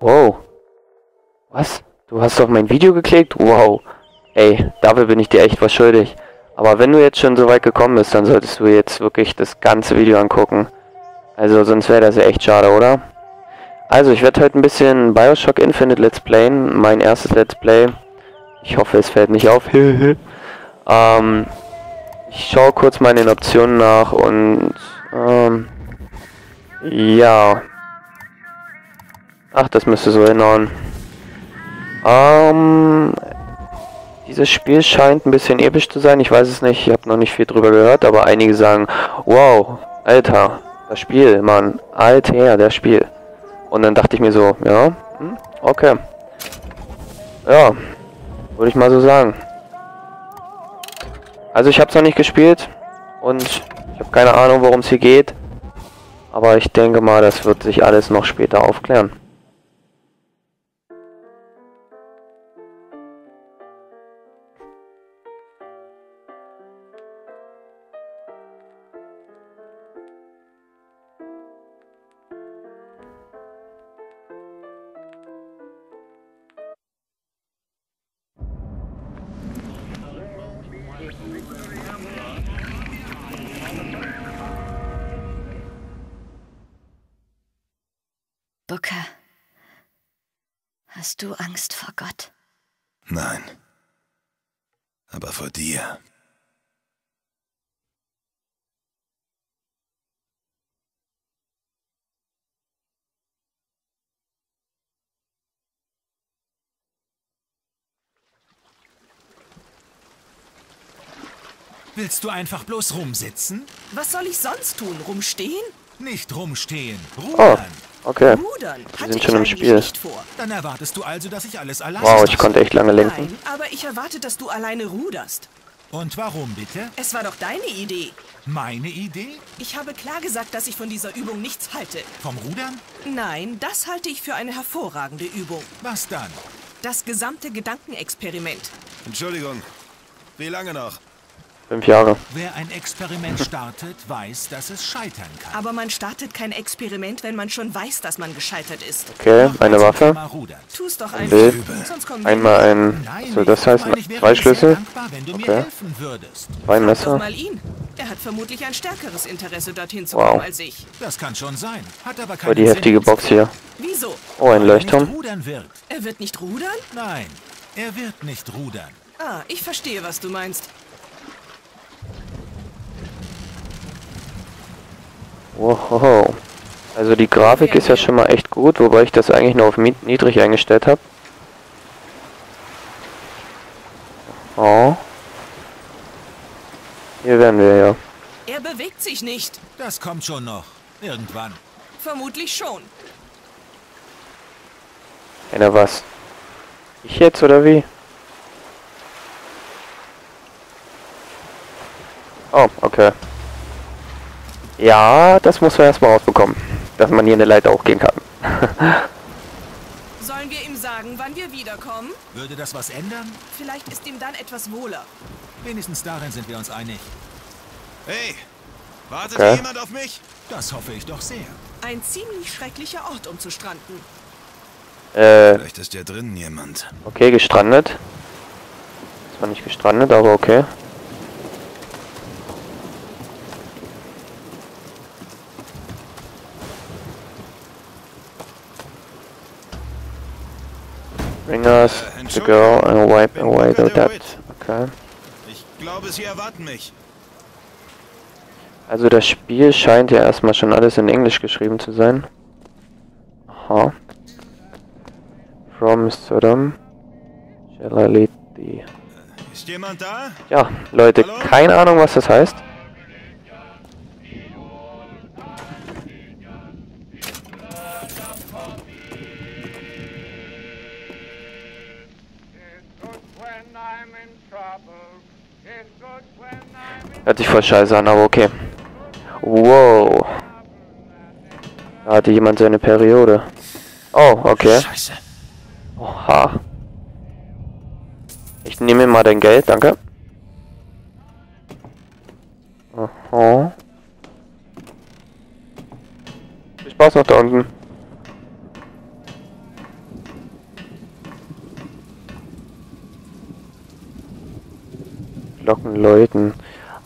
Wow. Was? Du hast auf mein Video geklickt? Wow. Ey, dafür bin ich dir echt was schuldig. Aber wenn du jetzt schon so weit gekommen bist, dann solltest du jetzt wirklich das ganze Video angucken. Also sonst wäre das ja echt schade, oder? Also ich werde heute ein bisschen Bioshock Infinite Let's Playen. Mein erstes Let's Play. Ich hoffe, es fällt nicht auf. ähm, ich schaue kurz mal in den Optionen nach und ähm, ja. Ach, das müsste so hinhauen. Ähm, dieses Spiel scheint ein bisschen episch zu sein. Ich weiß es nicht, ich habe noch nicht viel drüber gehört, aber einige sagen, wow, Alter, das Spiel, Mann, Alter, das Spiel. Und dann dachte ich mir so, ja, hm, okay. Ja, würde ich mal so sagen. Also ich habe es noch nicht gespielt und ich habe keine Ahnung, worum es hier geht. Aber ich denke mal, das wird sich alles noch später aufklären. Booker, hast du Angst vor Gott? Nein. Aber vor dir. Willst du einfach bloß rumsitzen? Was soll ich sonst tun? Rumstehen? Nicht rumstehen. Oh, Rudern. Okay. Rudern? Wir sind ich schon im Spiel. nicht vor. Dann erwartest du also, dass ich alles alleine Wow, ich konnte echt lange lenken. Nein, aber ich erwarte, dass du alleine ruderst. Und warum bitte? Es war doch deine Idee. Meine Idee? Ich habe klar gesagt, dass ich von dieser Übung nichts halte. Vom Rudern? Nein, das halte ich für eine hervorragende Übung. Was dann? Das gesamte Gedankenexperiment. Entschuldigung. Wie lange noch? Fünf Jahre. Wer ein Experiment startet, weiß, dass es scheitern kann. Aber man startet kein Experiment, wenn man schon weiß, dass man gescheitert ist. Okay, eine Waffe. Tu's doch Ein wir Einmal ein... Nein, Was soll das heißen? Zwei Schlüssel? Okay. Zwei Messer. mal ihn. Er hat vermutlich ein stärkeres Interesse, dorthin zu kommen Wow. als ich. Das kann schon sein. Hat aber Oh, keinen die heftige. Box hier. Wieso? Oh, ein Leuchtturm. Er wird nicht rudern? Nein, er wird nicht rudern. Ah, ich verstehe, was du meinst. Wow. Also die Grafik ist ja schon mal echt gut, wobei ich das eigentlich nur auf niedrig eingestellt habe. Oh. Hier wären wir ja. Er bewegt sich nicht. Das kommt schon noch. Irgendwann. Vermutlich schon. Einer was? Ich jetzt oder wie? Oh, okay. Ja, das muss man erstmal rausbekommen. Dass man hier eine Leiter hochgehen kann. Sollen wir ihm sagen, wann wir wiederkommen? Würde das was ändern? Vielleicht ist ihm dann etwas wohler. Wenigstens darin sind wir uns einig. Hey! Wartet Okay. hier jemand auf mich? Das hoffe ich doch sehr. Ein ziemlich schrecklicher Ort, um zu stranden. äh, Vielleicht ist ja drinnen jemand. okay, gestrandet. Zwar nicht gestrandet, aber okay. Bring us Äh, to go and wipe away the debt. Okay. Ich glaube, sie erwarten mich. Also das Spiel scheint ja erstmal schon alles in Englisch geschrieben zu sein. Aha. From Sodom. Shall I lead the... Ist jemand da? Ja, Leute, Hallo? keine Ahnung, was das heißt. Hört sich voll scheiße an, aber okay. Wow. Da hatte jemand seine Periode. Oh, okay. Scheiße. Oha. Ich nehme mal dein Geld, danke. Aha. Viel Spaß noch da unten. Glocken läuten.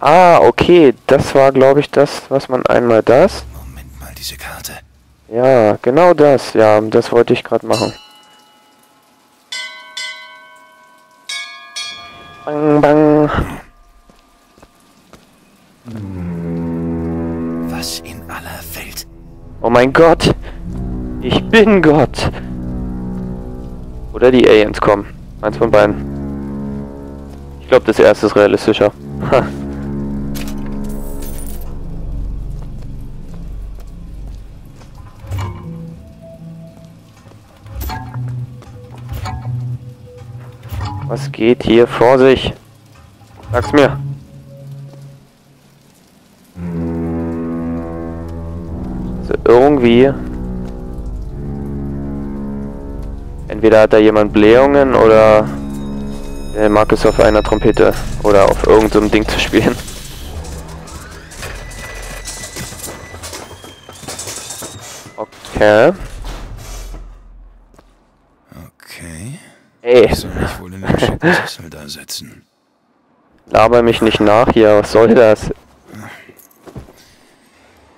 Ah, okay. Das war, glaube ich, das, was man einmal das. Moment mal, diese Karte. Ja, genau das. Ja, das wollte ich gerade machen. Bang, bang. Was in aller Welt? Oh mein Gott. Ich bin Gott. Oder die Aliens kommen. Eins von beiden. Ich glaube, das erste ist realistischer. Ha. Was geht hier vor sich? Sag's mir. Also irgendwie. Entweder hat da jemand Blähungen oder er mag es auf einer Trompete oder auf irgendeinem so Ding zu spielen. Okay. Okay. Ey, Ich soll mich wohl in den schicken Sessel da setzen. laber mich nicht nach hier. Was soll das?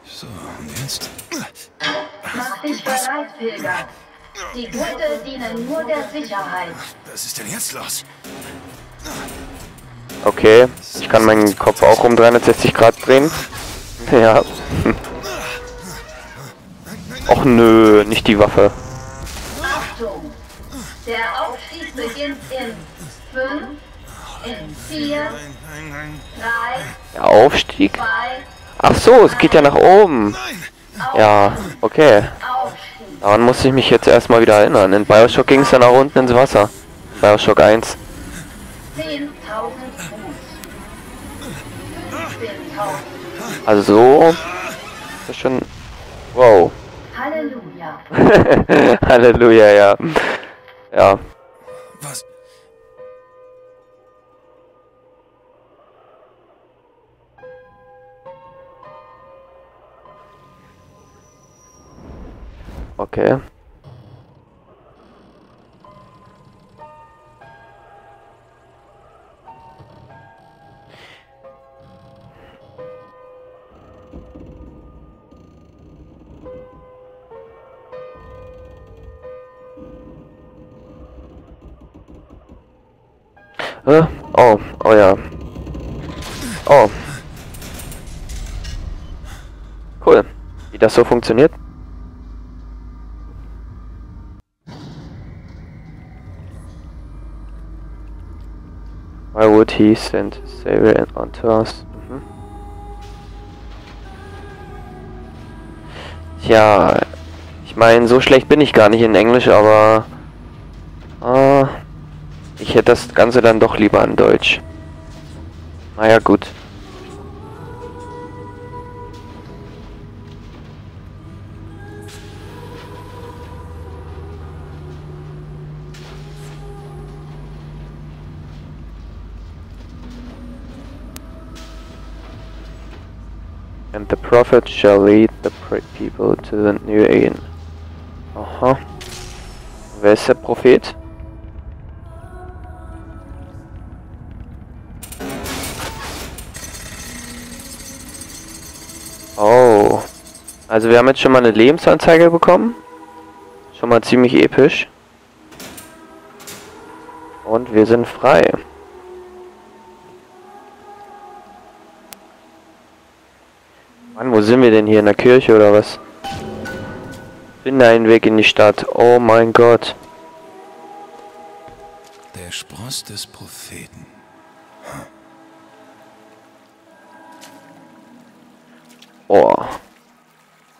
So, und jetzt? Mach dich bereit, Pilger. Die Gurte dienen nur der Sicherheit. Was ist denn jetzt los? Okay, ich kann meinen Kopf auch um 360 Grad drehen. Ja. Och nö, nicht die Waffe. Achtung! Der Aufstieg beginnt in 5, in 4, Nein, nein, nein. 3, Der Aufstieg? 2, Ach so, es geht ja nach oben. Ja, okay. Daran muss ich mich jetzt erstmal wieder erinnern. In Bioshock ging es ja nach unten ins Wasser. Bioshock 1. 10.000 Fuß. 15.000. Also so. Das ist schon. Wow. Halleluja. Halleluja, ja. Ja. Was? Okay. Äh, oh, oh ja. Oh. Cool. Wie das so funktioniert? Why would he send Xavier onto us? Mhm. Tja, ich meine, so schlecht bin ich gar nicht in Englisch, aber äh, ich hätte das Ganze dann doch lieber in Deutsch. Naja, gut. The prophet shall lead the people to the new Eden. Aha. Wer ist der Prophet? Oh. Also wir haben jetzt schon mal eine Lebensanzeige bekommen. Schon mal ziemlich episch. Und wir sind frei. Mann, wo sind wir denn hier? In der Kirche oder was? Finde einen Weg in die Stadt. Oh mein Gott. Der Spross des Propheten. Oh.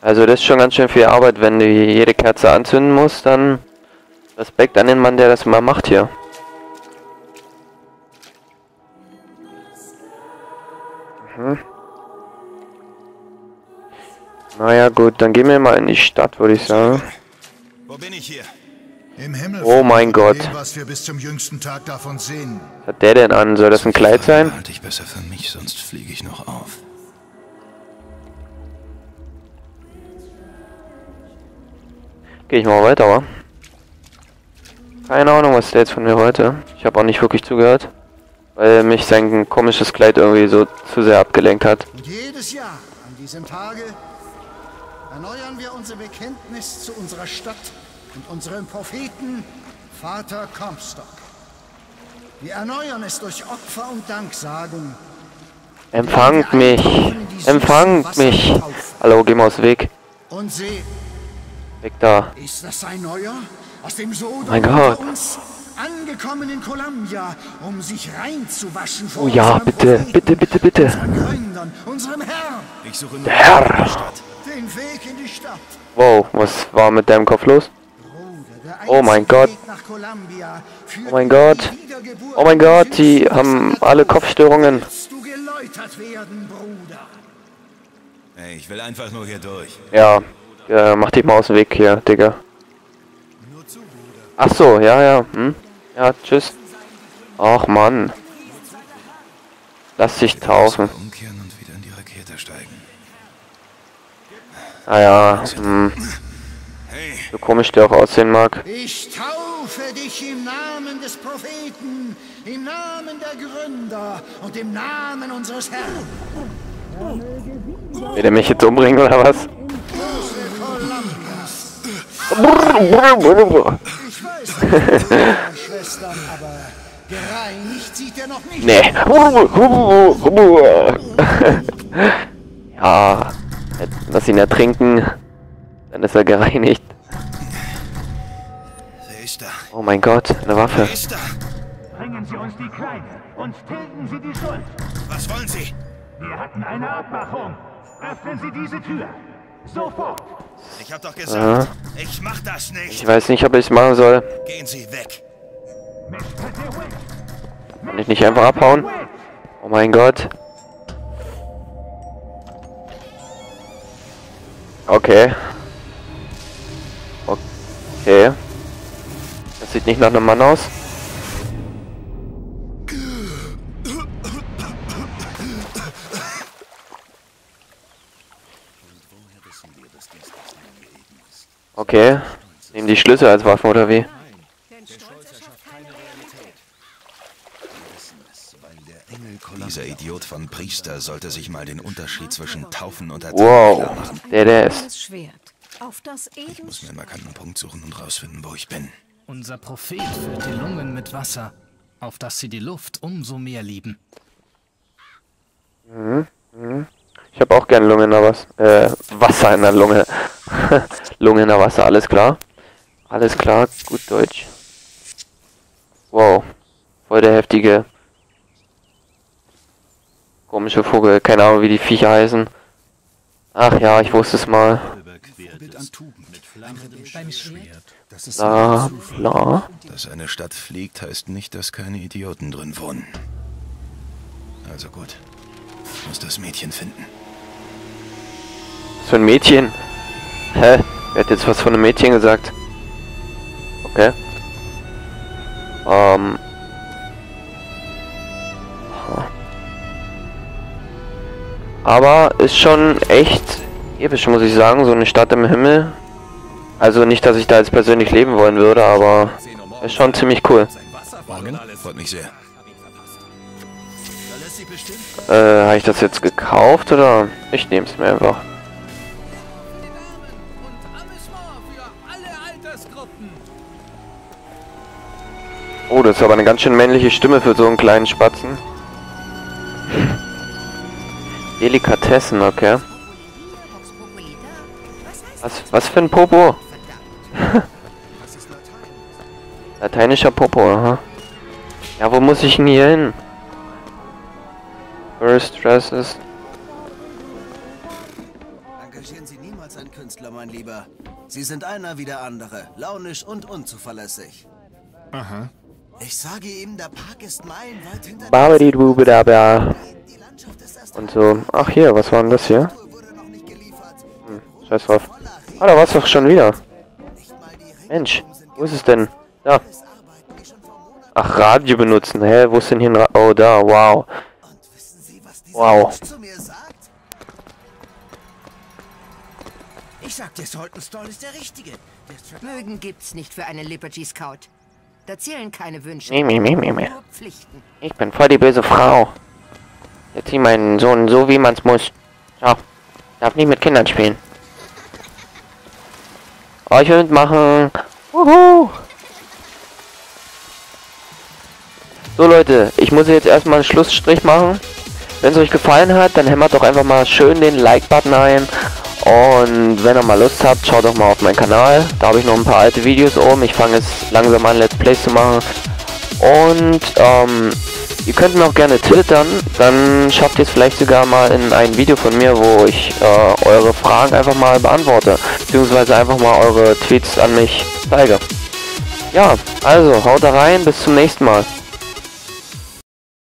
Also das ist schon ganz schön viel Arbeit, wenn du hier jede Kerze anzünden musst, dann Respekt an den Mann, der das mal macht hier. Naja gut, dann gehen wir mal in die Stadt, würde ich sagen. Wo bin ich hier? Im Himmel Oh mein Gott. Dem, was wir bis zum jüngsten Tag davon sehen. Was hat der denn an? Soll das ein Kleid sein? Halte ich besser für mich, sonst fliege ich noch auf. Gehe ich mal weiter, wa? Keine Ahnung, was der jetzt von mir wollte. Ich habe auch nicht wirklich zugehört. Weil mich sein komisches Kleid irgendwie so zu sehr abgelenkt hat. Und jedes Jahr an diesem Tage erneuern wir unser Bekenntnis zu unserer Stadt und unserem Propheten, Vater Comstock. Wir erneuern es durch Opfer und Danksagung. Empfangt mich! Empfangt mich! Hallo, geh mal aus dem Weg. Und seht, Weg da. ist das ein Neuer? Aus dem Sodom mein unter Gott. uns? Angekommen in Columbia, um sich reinzuwaschen vor Oh ja, bitte, Propheten, bitte, bitte, bitte. Gründern, unserem Herrn, Ich suche nur Herr. Stadt. Den Weg in die Stadt. Wow, was war mit deinem Kopf los? Der Oh mein Gott. Oh mein in Gott. Oh mein Gott, die haben alle Kopfstörungen. Willst du geläutert werden, Bruder? Ey, ich will einfach nur hier durch. Ja, äh, mach dich mal aus dem Weg hier, Digga. Ach so, ja, ja, hm? Ja, tschüss. Ach Mann. Lass dich taufen. Umkehren und wieder in die Rakete steigen. Ah ja, hm. So komisch der auch aussehen mag. Ich taufe dich im Namen des Propheten, im Namen der Gründer und im Namen unseres Herrn. Will der mich jetzt umbringen oder was? Ich weiß, nicht, meine Schwestern, aber gereinigt sieht er noch nicht. Nee. Ja, lass ihn ertrinken. Dann ist er gereinigt. wer ist da? Oh mein Gott, eine Waffe. Bringen Sie uns die Kleine und tilgen Sie die Schuld. Was wollen Sie? Wir hatten eine Abmachung. Öffnen Sie diese Tür. Sofort. Ich hab doch gesagt, ich mach das nicht. Ich weiß nicht, ob ich es machen soll. Gehen Sie weg. Kann ich nicht einfach abhauen? Oh mein Gott. Okay. Okay. Das sieht nicht nach einem Mann aus. Okay. Nehmen die Schlüssel als Waffe oder wie? Dieser Idiot von Priester sollte sich mal den Unterschied zwischen Taufen und Erzählen Wow. klar machen. Der, der ist. Das Schwert. Auf das Ich muss mir einen markanten Punkt suchen und rausfinden, wo ich bin. Unser Prophet füllt die Lungen mit Wasser, auf dass sie die Luft umso mehr lieben. Ich habe auch gerne Lunge in der Wasser. Äh, Wasser in der Lunge. Lunge in der Wasser, alles klar. Alles klar, gut Deutsch. Wow. Voll der heftige. Komische Vogel. Keine Ahnung, wie die Viecher heißen. Ach ja, ich wusste es mal. Bla, bla. Dass eine Stadt fliegt, heißt nicht, dass keine Idioten drin wohnen. Also gut. Ich muss das Mädchen finden. Was für ein Mädchen? Hä? Wer hat jetzt was von einem Mädchen gesagt? Okay. Ähm. Aha. Aber ist schon echt episch, muss ich sagen, so eine Stadt im Himmel. Also nicht, dass ich da jetzt persönlich leben wollen würde, aber ist schon ziemlich cool. Freut mich sehr. Äh, habe ich das jetzt gekauft oder? Ich nehme es mir einfach. Oh, das ist aber eine ganz schön männliche Stimme für so einen kleinen Spatzen. Delikatessen, okay. Was, was für ein Popo? Lateinischer Popo, aha. Ja, wo muss ich denn hier hin? First Dresses. Engagieren Sie niemals einen Künstler, mein Lieber. Sie sind einer wie der andere, launisch und unzuverlässig. Aha. Ich sage ihm, der Park ist meilenweit hinter Und so. Ach hier, was war denn das hier? Hm, scheiß drauf. Ah, da war's doch schon wieder. Mensch, wo ist es denn? Da. Ach, Radio benutzen. Hä, wo ist denn hier ein Ra Oh, da, wow. Wow. Ich sag dir, Saltonstall ist der Richtige. Mögen gibt's nicht für eine Liberty Scout. Da zählen keine Wünsche. Nee, nee, nee, nee, nee. Pflichten. Ich bin voll die böse Frau. Jetzt zieh meinen Sohn so, wie man's muss. So. Darf nicht mit Kindern spielen. Euch mitmachen. Wuhu. So Leute, ich muss jetzt erstmal einen Schlussstrich machen. Wenn es euch gefallen hat, dann hämmert doch einfach mal schön den Like-Button ein. Und wenn ihr mal Lust habt, schaut doch mal auf meinen Kanal. Da habe ich noch ein paar alte Videos oben. Ich fange jetzt langsam an, Let's Plays zu machen. Und ähm, ihr könnt mir auch gerne twittern. Dann schafft ihr es vielleicht sogar mal in ein Video von mir, wo ich äh, eure Fragen einfach mal beantworte. Beziehungsweise einfach mal eure Tweets an mich zeige. Ja, also haut da rein. Bis zum nächsten Mal.